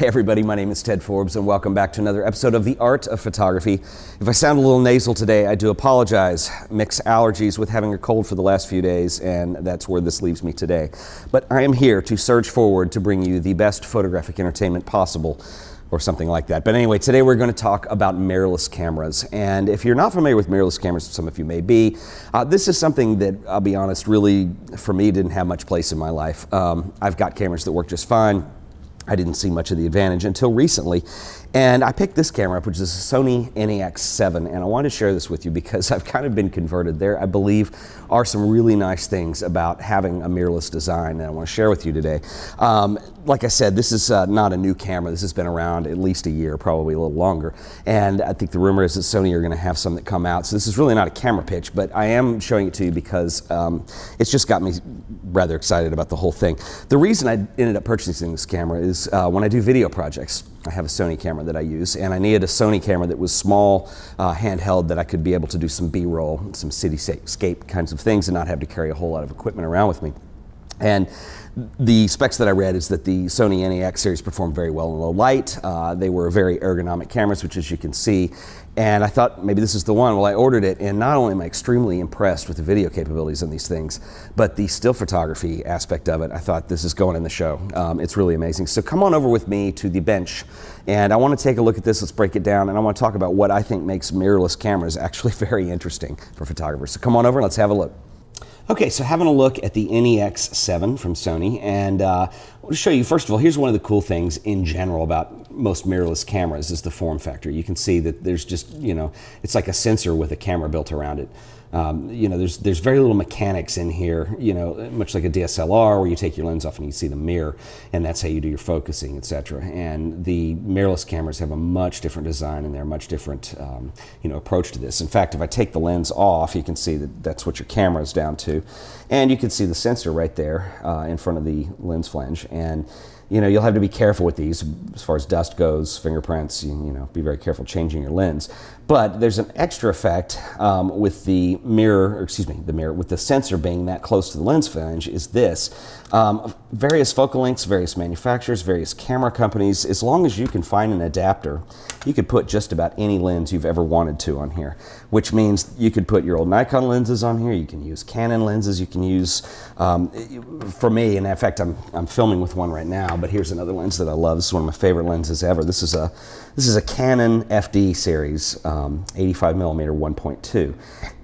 Hey everybody, my name is Ted Forbes and welcome back to another episode of The Art of Photography. If I sound a little nasal today, I do apologize. Mix allergies with having a cold for the last few days and that's where this leaves me today. But I am here to surge forward to bring you the best photographic entertainment possible or something like that. But anyway, today we're going to talk about mirrorless cameras. And if you're not familiar with mirrorless cameras, some of you may be, uh, this is something that, I'll be honest, really, for me, didn't have much place in my life. Um, I've got cameras that work just fine. I didn't see much of the advantage until recently. And I picked this camera up, which is a Sony NEX7, and I wanted to share this with you because I've kind of been converted. There, I believe, are some really nice things about having a mirrorless design that I want to share with you today. Um, like I said, this is uh, not a new camera. This has been around at least a year, probably a little longer. And I think the rumor is that Sony are going to have some that come out. So this is really not a camera pitch, but I am showing it to you because um, it's just got me rather excited about the whole thing. The reason I ended up purchasing this camera is uh, when I do video projects. I have a Sony camera that I use, and I needed a Sony camera that was small, uh, handheld, that I could be able to do some B-roll, some cityscape kinds of things, and not have to carry a whole lot of equipment around with me. And the specs that I read is that the Sony NEX series performed very well in low light. Uh, they were very ergonomic cameras, which as you can see, and I thought maybe this is the one. Well, I ordered it, and not only am I extremely impressed with the video capabilities on these things, but the still photography aspect of it, I thought this is going in the show. Um, it's really amazing. So come on over with me to the bench, and I want to take a look at this. Let's break it down, and I want to talk about what I think makes mirrorless cameras actually very interesting for photographers. So come on over and let's have a look. Okay, so having a look at the NEX7 from Sony, and uh, I'll show you, first of all, here's one of the cool things in general about most mirrorless cameras is the form factor. You can see that there's just, you know, it's like a sensor with a camera built around it. Um, you know, there's there's very little mechanics in here. You know, much like a DSLR, where you take your lens off and you see the mirror, and that's how you do your focusing, etc. And the mirrorless cameras have a much different design, and they're much different, um, you know, approach to this. In fact, if I take the lens off, you can see that that's what your camera is down to, and you can see the sensor right there uh, in front of the lens flange, and you know, you'll have to be careful with these as far as dust goes, fingerprints, you, you know, be very careful changing your lens. But there's an extra effect um, with the mirror, or excuse me, the mirror, with the sensor being that close to the lens flange is this. Um, various focal lengths, various manufacturers, various camera companies, as long as you can find an adapter, you could put just about any lens you've ever wanted to on here, which means you could put your old Nikon lenses on here, you can use Canon lenses, you can use, um, for me, and in fact, I'm, I'm filming with one right now, but here's another lens that I love. This is one of my favorite lenses ever. This is a, this is a Canon FD series, um, 85 millimeter 1.2.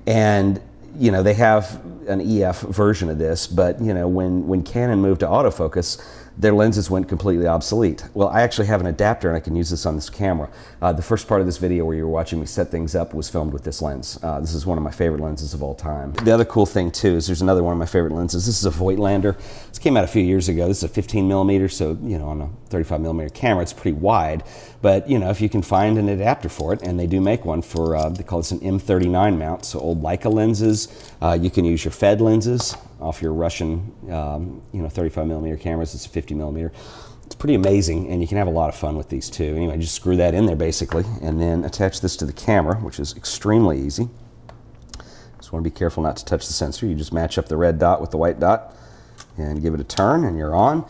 And you know, they have an EF version of this, but you know, when, when Canon moved to autofocus, their lenses went completely obsolete. Well, I actually have an adapter and I can use this on this camera. Uh, the first part of this video where you were watching me set things up was filmed with this lens. Uh, this is one of my favorite lenses of all time. The other cool thing too is there's another one of my favorite lenses. This is a Voigtlander. This came out a few years ago. This is a 15 millimeter, so you know on a 35 millimeter camera, it's pretty wide. But you know if you can find an adapter for it, and they do make one for uh, they call this an M39 mount, so old Leica lenses. Uh, you can use your Fed lenses off your Russian, um, you know, 35 millimeter cameras. It's a 50 millimeter. It's pretty amazing, and you can have a lot of fun with these too. Anyway, just screw that in there basically, and then attach this to the camera, which is extremely easy. Just want to be careful not to touch the sensor. You just match up the red dot with the white dot, and give it a turn, and you're on.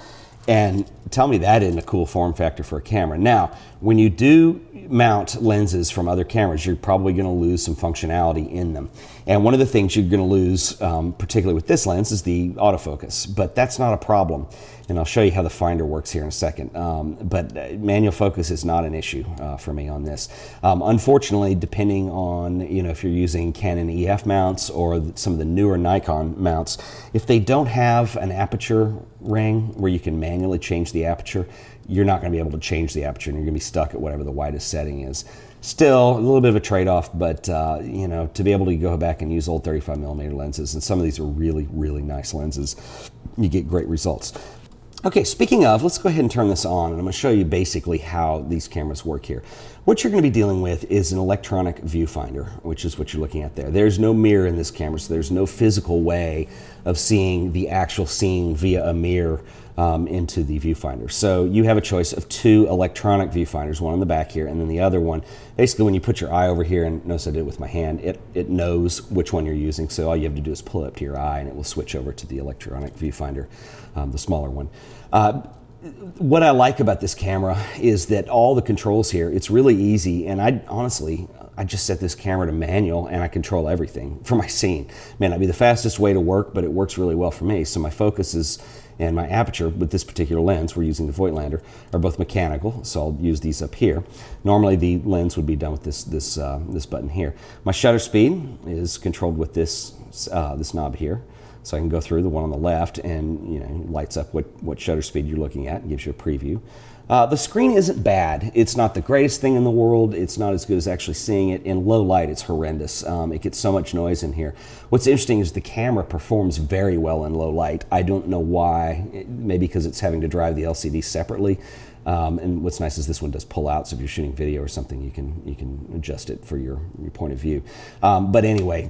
And tell me that isn't a cool form factor for a camera. Now, when you do mount lenses from other cameras, you're probably going to lose some functionality in them. And one of the things you're going to lose, um, particularly with this lens, is the autofocus. But that's not a problem. And I'll show you how the finder works here in a second. Um, but uh, manual focus is not an issue uh, for me on this. Um, unfortunately, depending on you know if you're using Canon EF mounts or some of the newer Nikon mounts, if they don't have an aperture ring where you can manually change the aperture, you're not going to be able to change the aperture and you're going to be stuck at whatever the widest setting is. Still, a little bit of a trade-off, but uh, you know, to be able to go back and use old 35 millimeter lenses, and some of these are really, really nice lenses, you get great results. Okay, speaking of, let's go ahead and turn this on, and I'm to show you basically how these cameras work here. What you're going to be dealing with is an electronic viewfinder, which is what you're looking at there. There's no mirror in this camera, so there's no physical way of seeing the actual scene via a mirror um, into the viewfinder. So you have a choice of two electronic viewfinders, one on the back here, and then the other one. Basically, when you put your eye over here, and notice I did it with my hand, it, it knows which one you're using. So all you have to do is pull it up to your eye, and it will switch over to the electronic viewfinder, um, the smaller one. Uh, what I like about this camera is that all the controls here, it's really easy. And I honestly, I just set this camera to manual and I control everything for my scene. May not be the fastest way to work, but it works really well for me. So my focus is and my aperture with this particular lens, we're using the Voigtlander, are both mechanical, so I'll use these up here. Normally the lens would be done with this, this, uh, this button here. My shutter speed is controlled with this, uh, this knob here. So I can go through the one on the left and you know lights up what, what shutter speed you're looking at and gives you a preview. Uh, the screen isn't bad. It's not the greatest thing in the world. It's not as good as actually seeing it. In low light, it's horrendous. Um, it gets so much noise in here. What's interesting is the camera performs very well in low light. I don't know why. Maybe because it's having to drive the LCD separately. Um, and what's nice is this one does pull out, so if you're shooting video or something, you can you can adjust it for your, your point of view. Um, but anyway,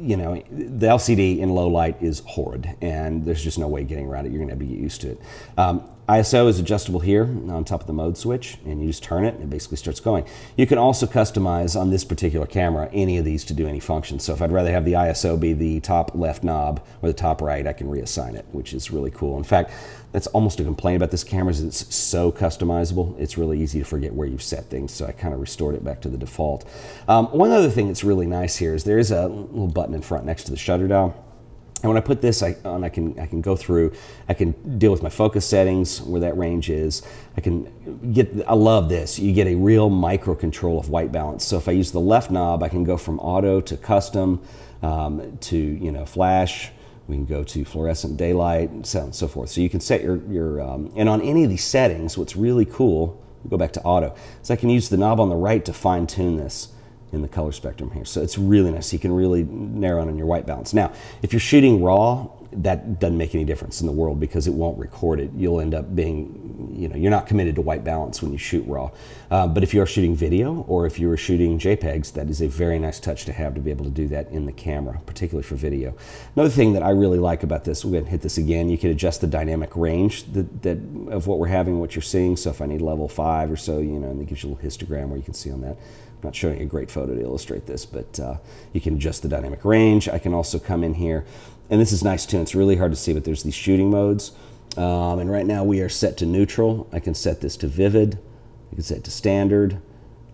you know, the LCD in low light is horrid, and there's just no way getting around it. You're going to get used to it. Um, ISO is adjustable here on top of the mode switch, and you just turn it and it basically starts going. You can also customize on this particular camera any of these to do any function. So if I'd rather have the ISO be the top left knob or the top right, I can reassign it, which is really cool. In fact, that's almost a complaint about this camera is it's so customizable. It's really easy to forget where you've set things, so I kind of restored it back to the default. Um, one other thing that's really nice here is there is a little button in front next to the shutter dial. And when I put this I, on, I can, I can go through, I can deal with my focus settings, where that range is. I can get, I love this. You get a real micro control of white balance. So if I use the left knob, I can go from auto to custom um, to, you know, flash. We can go to fluorescent daylight, and so and so forth. So you can set your, your um, and on any of these settings, what's really cool, we'll go back to auto, is I can use the knob on the right to fine tune this in the color spectrum here. So it's really nice. You can really narrow in on your white balance. Now, if you're shooting raw, that doesn't make any difference in the world because it won't record it. You'll end up being, you know, you're not committed to white balance when you shoot raw. Uh, but if you are shooting video or if you are shooting JPEGs, that is a very nice touch to have to be able to do that in the camera, particularly for video. Another thing that I really like about this, we're going to hit this again, you can adjust the dynamic range that, that of what we're having, what you're seeing. So if I need level five or so, you know, and it gives you a little histogram where you can see on that. I'm not showing a great photo to illustrate this, but uh, you can adjust the dynamic range. I can also come in here and this is nice too. It's really hard to see, but there's these shooting modes. Um, and right now we are set to neutral. I can set this to vivid. I can set to standard.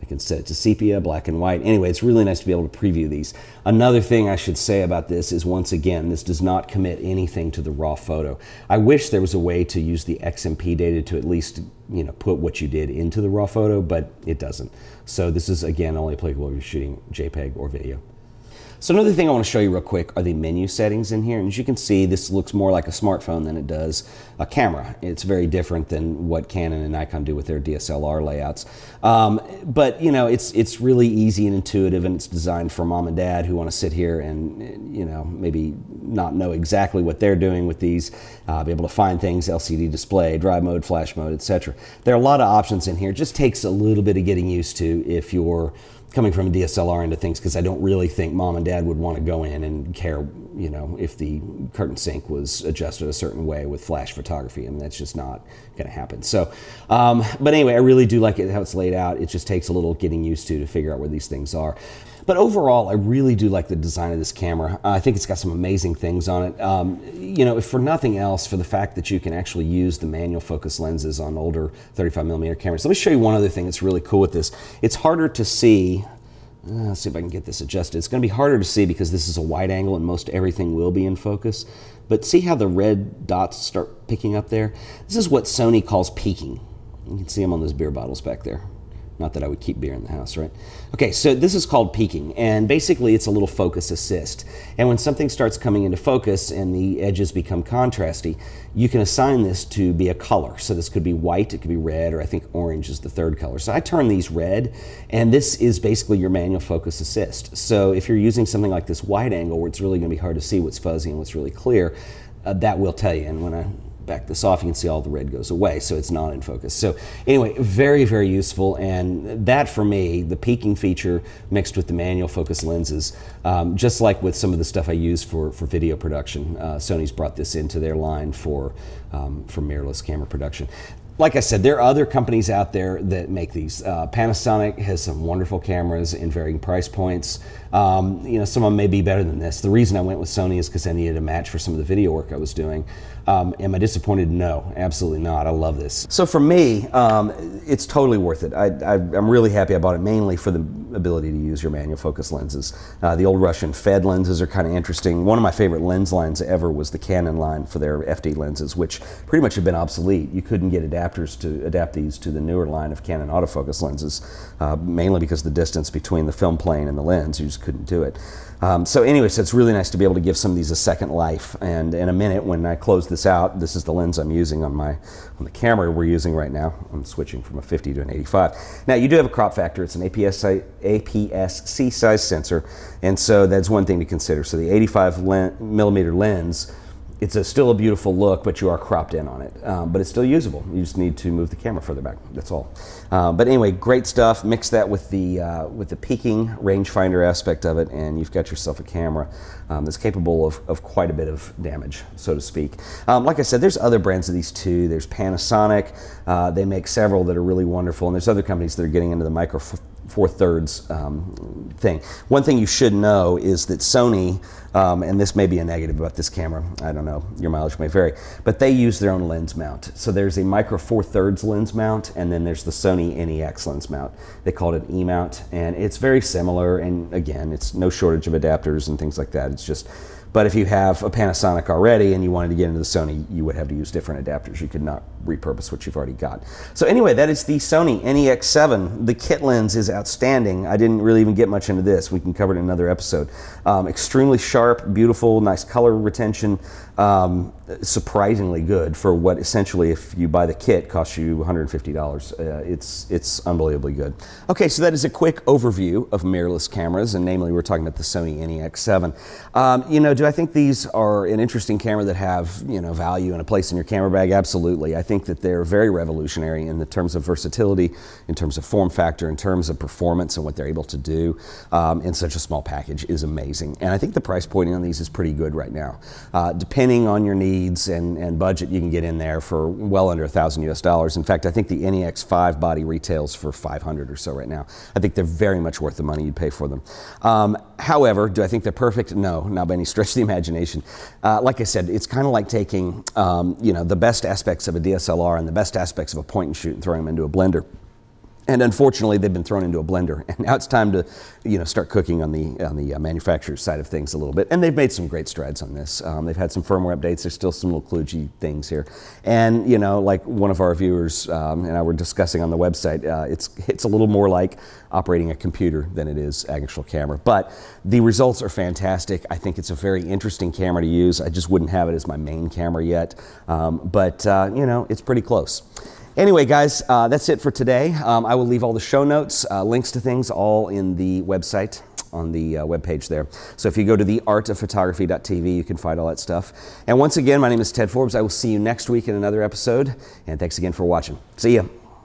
I can set it to sepia, black and white. Anyway, it's really nice to be able to preview these. Another thing I should say about this is once again, this does not commit anything to the raw photo. I wish there was a way to use the XMP data to at least you know put what you did into the raw photo, but it doesn't. So this is again only applicable if you're shooting JPEG or video. So another thing I want to show you real quick are the menu settings in here. And as you can see, this looks more like a smartphone than it does a camera. It's very different than what Canon and Nikon do with their DSLR layouts. Um, but you know, it's it's really easy and intuitive, and it's designed for mom and dad who want to sit here and you know maybe not know exactly what they're doing with these, uh, be able to find things, LCD display, drive mode, flash mode, etc. There are a lot of options in here. It just takes a little bit of getting used to if you're coming from a DSLR into things because I don't really think mom and dad would want to go in and care, you know, if the curtain sync was adjusted a certain way with flash photography. I mean, that's just not going to happen. So, um, but anyway, I really do like it how it's laid out. It just takes a little getting used to to figure out where these things are. But overall, I really do like the design of this camera. I think it's got some amazing things on it. Um, you know, if for nothing else, for the fact that you can actually use the manual focus lenses on older 35 millimeter cameras. Let me show you one other thing that's really cool with this. It's harder to see uh, let's see if I can get this adjusted. It's going to be harder to see because this is a wide angle and most everything will be in focus. But see how the red dots start picking up there? This is what Sony calls peaking. You can see them on those beer bottles back there. Not that I would keep beer in the house, right? Okay, so this is called peaking, and basically it's a little focus assist. And when something starts coming into focus and the edges become contrasty, you can assign this to be a color. So this could be white, it could be red, or I think orange is the third color. So I turn these red, and this is basically your manual focus assist. So if you're using something like this wide angle where it's really gonna be hard to see what's fuzzy and what's really clear, uh, that will tell you. And when I back this off, you can see all the red goes away, so it's not in focus. So anyway, very, very useful, and that for me, the peaking feature mixed with the manual focus lenses, um, just like with some of the stuff I use for, for video production, uh, Sony's brought this into their line for, um, for mirrorless camera production like I said, there are other companies out there that make these. Uh, Panasonic has some wonderful cameras in varying price points. Um, you know, some of them may be better than this. The reason I went with Sony is because I needed a match for some of the video work I was doing. Um, am I disappointed? No, absolutely not. I love this. So for me, um, it's totally worth it. I, am really happy I bought it mainly for the ability to use your manual focus lenses. Uh, the old Russian Fed lenses are kind of interesting. One of my favorite lens lines ever was the Canon line for their FD lenses, which pretty much have been obsolete. You couldn't get adapters to adapt these to the newer line of Canon autofocus lenses, uh, mainly because the distance between the film plane and the lens, you just couldn't do it. Um, so anyway, so it's really nice to be able to give some of these a second life. And in a minute, when I close this out, this is the lens I'm using on my on the camera we're using right now. I'm switching from a 50 to an 85. Now you do have a crop factor. It's an APS APS-C size sensor, and so that's one thing to consider. So the 85 millimeter lens it's a, still a beautiful look, but you are cropped in on it. Um, but it's still usable. You just need to move the camera further back. That's all. Uh, but anyway, great stuff. Mix that with the uh, with the peaking rangefinder aspect of it, and you've got yourself a camera um, that's capable of, of quite a bit of damage, so to speak. Um, like I said, there's other brands of these too. There's Panasonic. Uh, they make several that are really wonderful, and there's other companies that are getting into the micro four thirds um, thing. One thing you should know is that Sony, um, and this may be a negative about this camera, I don't know, your mileage may vary, but they use their own lens mount. So there's a micro four thirds lens mount, and then there's the Sony NEX lens mount. They call it an E mount, and it's very similar. And again, it's no shortage of adapters and things like that. It's just but if you have a Panasonic already and you wanted to get into the Sony, you would have to use different adapters. You could not repurpose what you've already got. So anyway, that is the Sony NEX7. The kit lens is outstanding. I didn't really even get much into this. We can cover it in another episode. Um, extremely sharp, beautiful, nice color retention. Um, surprisingly good for what essentially, if you buy the kit, costs you $150. Uh, it's it's unbelievably good. Okay, so that is a quick overview of mirrorless cameras, and namely, we're talking about the Sony NEX7. Um, you know, I think these are an interesting camera that have you know value and a place in your camera bag? Absolutely. I think that they're very revolutionary in the terms of versatility, in terms of form factor, in terms of performance, and what they're able to do um, in such a small package is amazing. And I think the price point on these is pretty good right now. Uh, depending on your needs and, and budget, you can get in there for well under a thousand US dollars. In fact, I think the NEX5 body retails for 500 or so right now. I think they're very much worth the money you'd pay for them. Um, however, do I think they're perfect? No, not by any stretch of the imagination. Uh, like I said, it's kind of like taking um, you know the best aspects of a DSLR and the best aspects of a point and shoot and throwing them into a blender and unfortunately, they've been thrown into a blender, and now it's time to, you know, start cooking on the on the uh, manufacturer's side of things a little bit. And they've made some great strides on this. Um, they've had some firmware updates. There's still some little kludgy things here, and you know, like one of our viewers um, and I were discussing on the website, uh, it's it's a little more like operating a computer than it is actual camera. But the results are fantastic. I think it's a very interesting camera to use. I just wouldn't have it as my main camera yet, um, but uh, you know, it's pretty close. Anyway, guys, uh, that's it for today. Um, I will leave all the show notes, uh, links to things, all in the website on the uh, webpage there. So if you go to theartofphotography.tv, you can find all that stuff. And once again, my name is Ted Forbes. I will see you next week in another episode. And thanks again for watching. See ya.